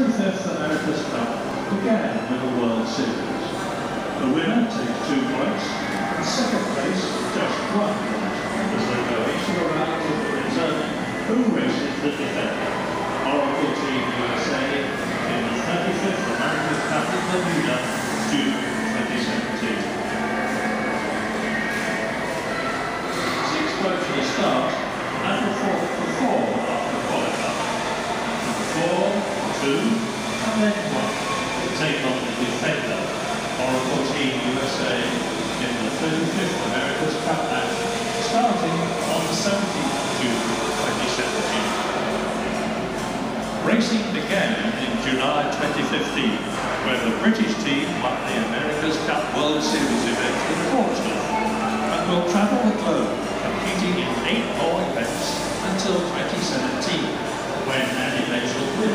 25th America's Cup began with a World Series. The winner takes and then one to take on the defender, Oracle Team USA in the 35th America's Cup match, starting on the 17th of June 2017. Racing began in July 2015, when the British team won the America's Cup World Series event in Portsmouth, and will travel the globe, competing in eight more events until 2017, when an eventual will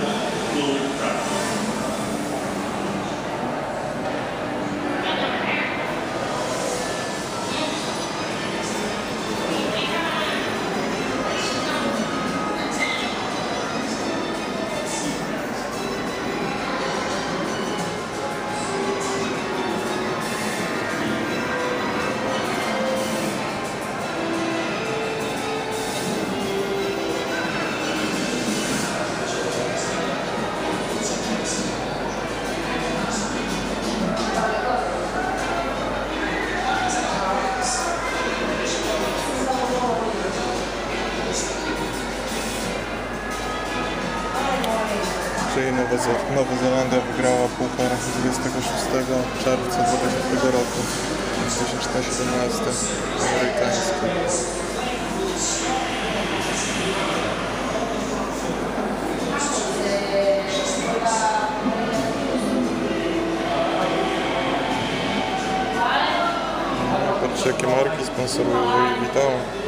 Czyli Nowa, Nowa Zelandia wygrała Puchar 26 czerwca 2020 roku. 2017 amerykański. Jakie marki sponsorują Louis Vuitton.